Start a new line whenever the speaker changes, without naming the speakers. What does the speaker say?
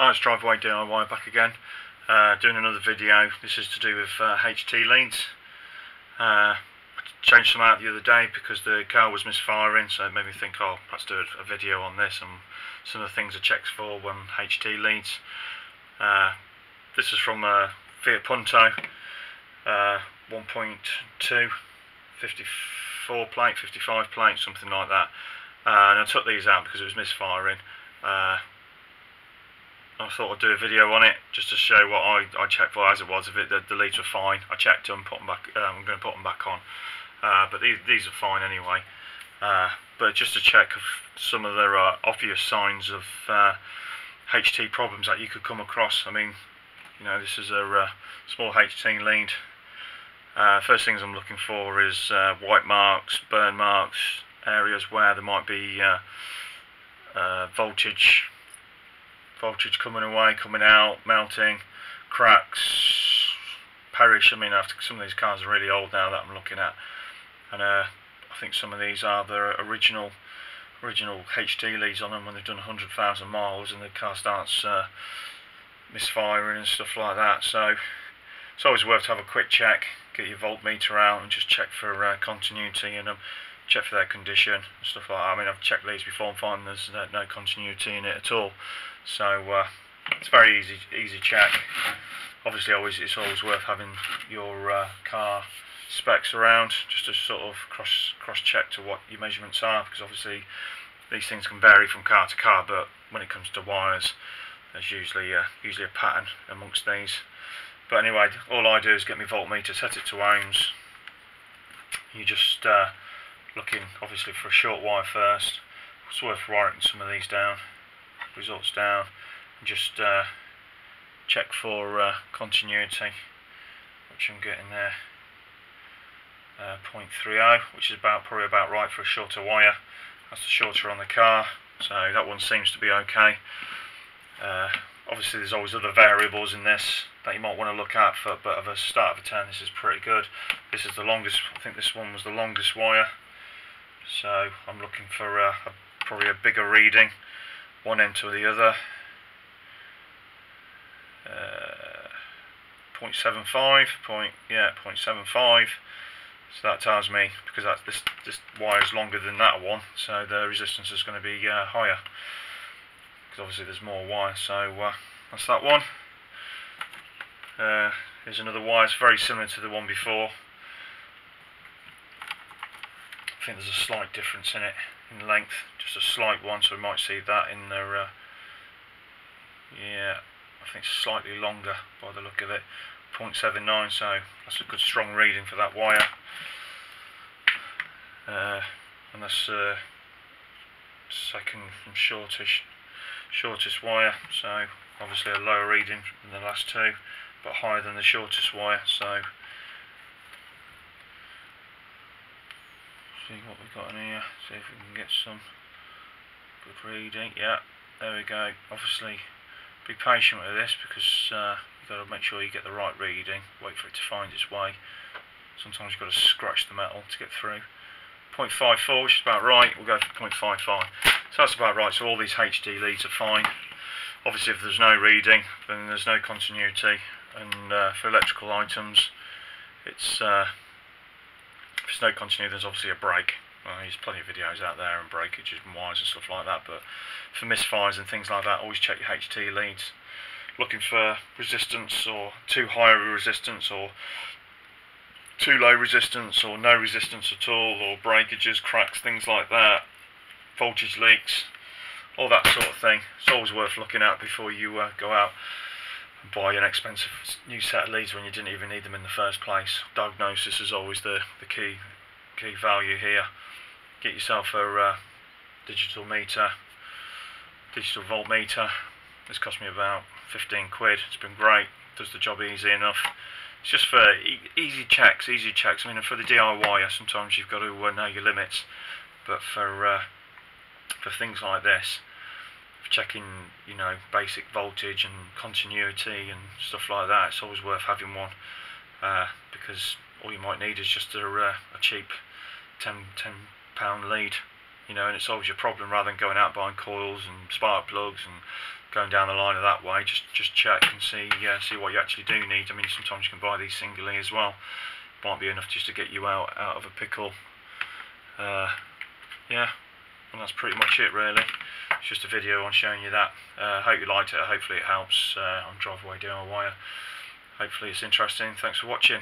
Hi, it's Driveway DIY back again, uh, doing another video. This is to do with uh, HT leads. Uh, I changed some out the other day because the car was misfiring, so it made me think, oh, let's do a video on this and some of the things it checks for when HT leads. Uh, this is from a Fiat Punto uh, 1.2, 54 plate, 55 plate, something like that. Uh, and I took these out because it was misfiring. I thought I'd do a video on it just to show what I, I checked for as it was. If it, the, the leads were fine, I checked them, put them back. Uh, I'm going to put them back on. Uh, but these these are fine anyway. Uh, but just to check if some of the uh, obvious signs of HT uh, problems that you could come across. I mean, you know, this is a uh, small HT lead. first things I'm looking for is white marks, burn marks, areas where there might be voltage voltage coming away, coming out, melting, cracks, perish. I mean, after some of these cars are really old now that I'm looking at, and uh, I think some of these are the original original HT leads on them when they've done 100,000 miles and the car starts uh, misfiring and stuff like that. So it's always worth to have a quick check, get your voltmeter out and just check for uh, continuity in them, check for their condition and stuff like that. I mean, I've checked these before and find there's no, no continuity in it at all. So uh, it's very easy easy check. Obviously, always it's always worth having your uh, car specs around just to sort of cross cross check to what your measurements are because obviously these things can vary from car to car. But when it comes to wires, there's usually uh, usually a pattern amongst these. But anyway, all I do is get my voltmeter, set it to ohms. You just uh, looking obviously for a short wire first. It's worth writing some of these down results down. Just uh, check for uh, continuity which I'm getting there. Uh, 0.30 which is about probably about right for a shorter wire. That's the shorter on the car so that one seems to be okay. Uh, obviously there's always other variables in this that you might want to look at for but of a start of a turn. This is pretty good. This is the longest I think this one was the longest wire. So I'm looking for uh, probably a bigger reading one end to the other. Uh, 0.75, point, yeah, 0.75. So that tells me, because that, this, this wire is longer than that one, so the resistance is going to be uh, higher. Because obviously there's more wire, so uh, that's that one. Uh, here's another wire, it's very similar to the one before. I think there's a slight difference in it in length, just a slight one, so we might see that in there. Uh, yeah, I think slightly longer by the look of it. 0.79, so that's a good strong reading for that wire. Uh, and that's uh, second from shortest, shortest wire, so obviously a lower reading than the last two, but higher than the shortest wire, so see what we've got in here, see if we can get some good reading. Yeah, there we go. Obviously, be patient with this because uh, you've got to make sure you get the right reading, wait for it to find its way. Sometimes you've got to scratch the metal to get through. 0.54, which is about right, we'll go for 0.55. So that's about right, so all these HT leads are fine. Obviously if there's no reading, then there's no continuity, and uh, for electrical items, it's uh, there's no continuity, there's obviously a break. Well, there's plenty of videos out there and breakages and wires and stuff like that, but for misfires and things like that, always check your HT leads. Looking for resistance or too high a resistance or too low resistance or no resistance at all or breakages, cracks, things like that, voltage leaks, all that sort of thing. It's always worth looking at before you uh, go out buy an expensive new set of leads when you didn't even need them in the first place. Diagnosis is always the, the key key value here. Get yourself a uh, digital meter, digital voltmeter. This cost me about 15 quid. It's been great. Does the job easy enough. It's just for e easy checks, easy checks. I mean, for the DIY, sometimes you've got to uh, know your limits. But for uh, for things like this, checking you know basic voltage and continuity and stuff like that it's always worth having one uh, because all you might need is just a, uh, a cheap 10, 10 pound lead you know and it solves your problem rather than going out buying coils and spark plugs and going down the line of that way, just just check and see uh, see what you actually do need. I mean, sometimes you can buy these singly as well. Might be enough just to get you out out of a pickle. Uh, yeah, and that's pretty much it really. It's just a video on showing you that. Uh, hope you liked it. Hopefully it helps uh, on driveway DIY. Hopefully it's interesting. Thanks for watching.